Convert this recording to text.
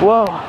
Whoa.